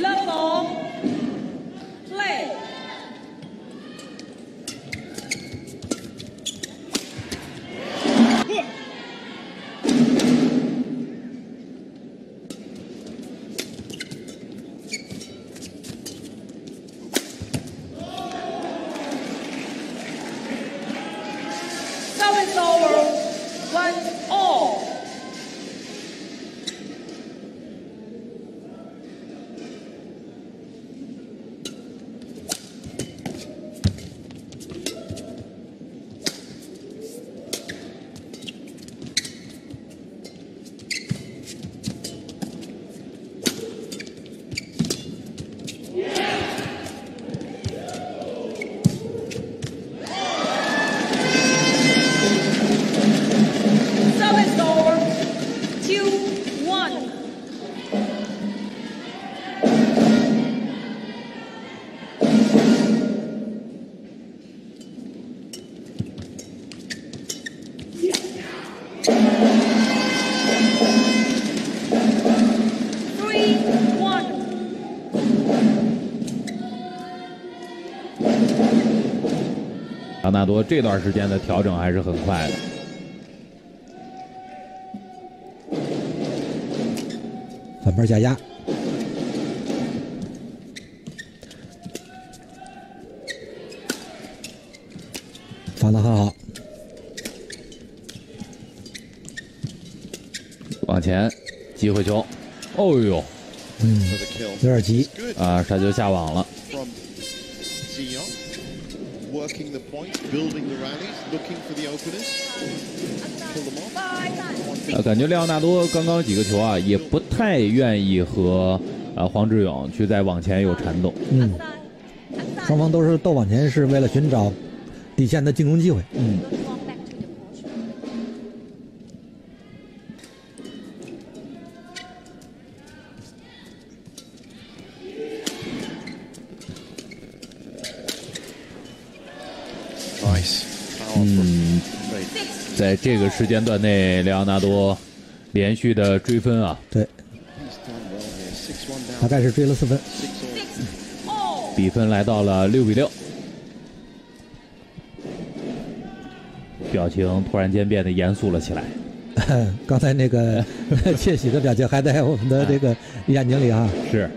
你拉朗纳多这段时间的调整还是很快的。反拍下压，防的很好，往前，机会球，哦呦，嗯.有点急，啊，杀球下网了。The points, building the rallies, looking for the openers. Pull them off. 呃，感觉列奥纳多刚刚几个球啊，也不太愿意和呃黄志勇去再往前有缠斗。嗯，双方都是斗往前，是为了寻找底线的进攻机会。嗯，在这个时间段内，莱昂纳多连续的追分啊，对大概是追了四分。比分来到了六比六。表情突然间变得严肃了起来。刚才那个 窃喜的表情还在我们的这个眼睛里啊。是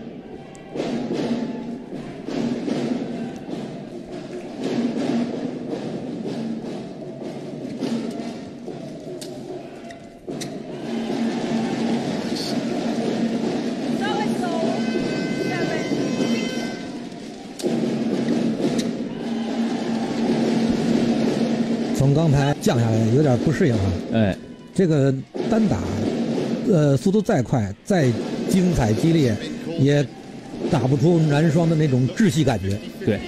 从刚才降下来有点不适应啊。哎，这个单打，呃，速度再快、再精彩激烈，也打不出男双的那种窒息感觉。对。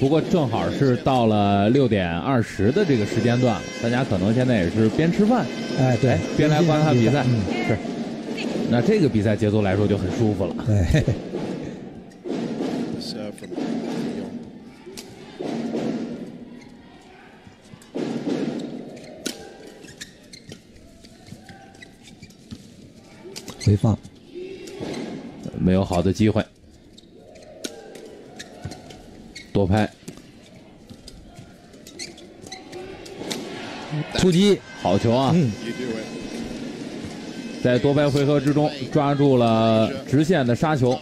不过正好是到了六点二十的这个时间段，大家可能现在也是边吃饭哎，对，边来观看比赛。嗯，是，那这个比赛节奏来说就很舒服了。对，回放？没有好的机会。多拍。突击。好球啊。在多拍回合之中抓住了直线的杀球。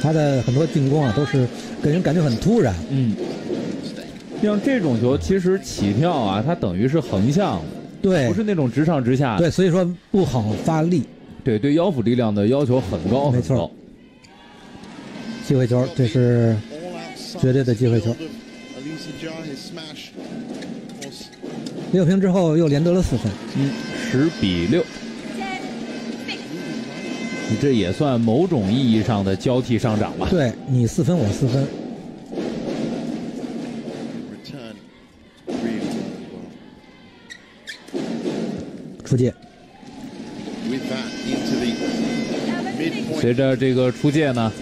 他的很多进攻啊都是给人感觉很突然。嗯。像这种球其实起跳啊，它等于是横向的，对不，是那种直上直下。对，所以说不好发力。对对，腰腹力量的要求很高没错。机会球，这是绝对的机会球六平之后又连得了四分。嗯，十比六 six. 这也算某种意义上的交替上涨吧。对你四分，我四分。随着这个出界呢